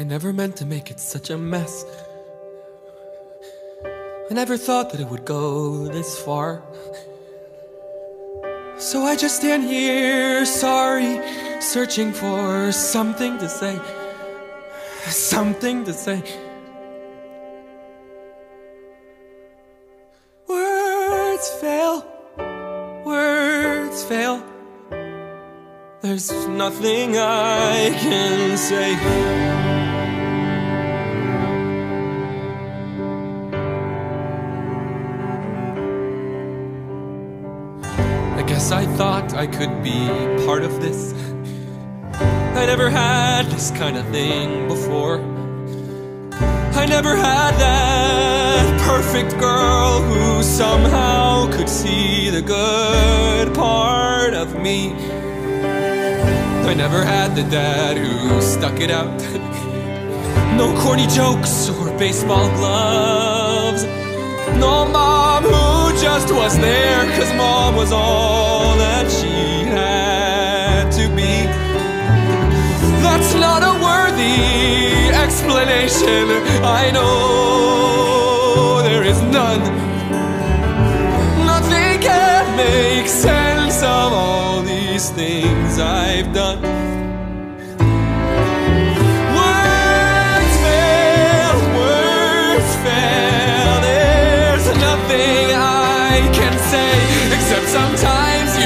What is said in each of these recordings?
I never meant to make it such a mess. I never thought that it would go this far. So I just stand here, sorry, searching for something to say. Something to say. Words fail, words fail. There's nothing I can say. I thought I could be part of this. I never had this kind of thing before. I never had that perfect girl who somehow could see the good part of me. I never had the dad who stuck it out. No corny jokes or baseball gloves. No who was there, cause mom was all that she had to be. That's not a worthy explanation. I know there is none. Nothing can make sense of all these things I've done.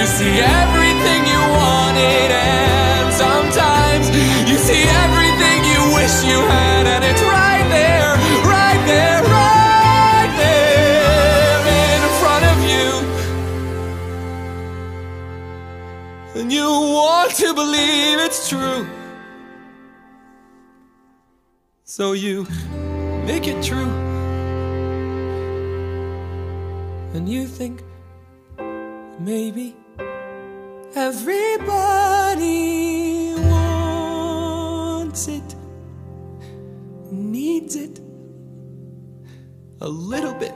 You see everything you wanted, and sometimes you see everything you wish you had, and it's right there, right there, right there in front of you. And you want to believe it's true. So you make it true. And you think maybe everybody wants it, needs it a little bit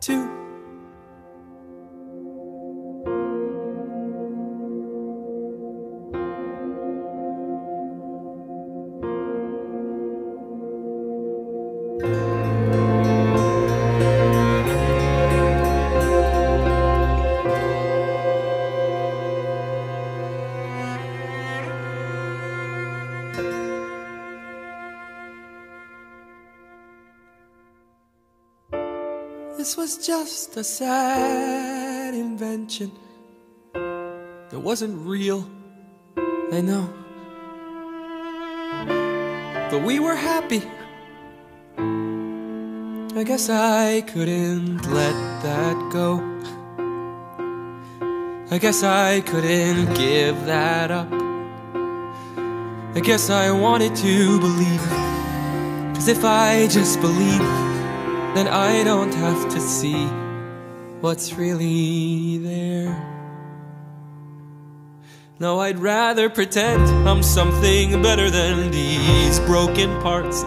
too. This was just a sad invention that wasn't real. I know. But we were happy. I guess I couldn't let that go. I guess I couldn't give that up. I guess I wanted to believe. Cause if I just believe, then I don't have to see what's really there. No, I'd rather pretend I'm something better than these broken parts.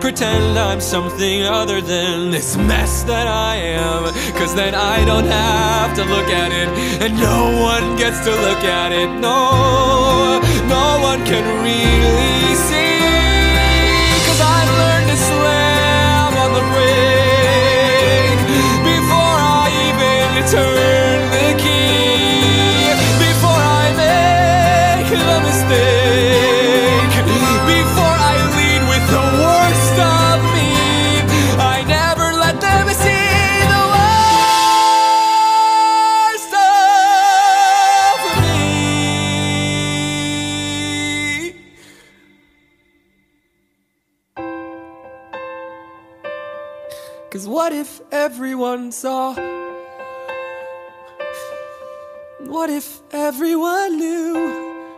Pretend I'm something other than this mess that I am. Cause then I don't have to look at it, and no one gets to look at it. No, no one can really see. Cause what if everyone saw? What if everyone knew?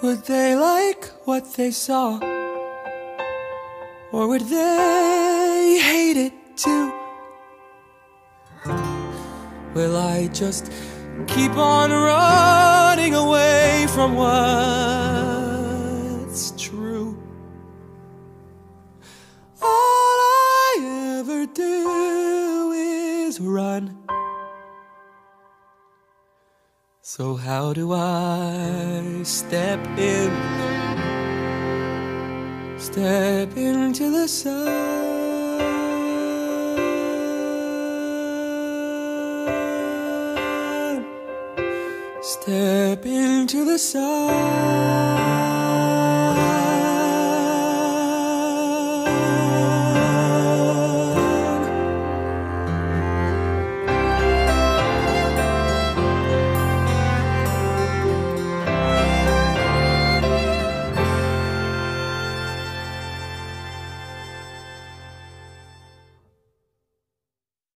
Would they like what they saw? Or would they hate it too? Will I just keep on running away from what's is run. So, how do I step in Step into the sun. Step into the sun.